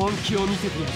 本気を見せてやる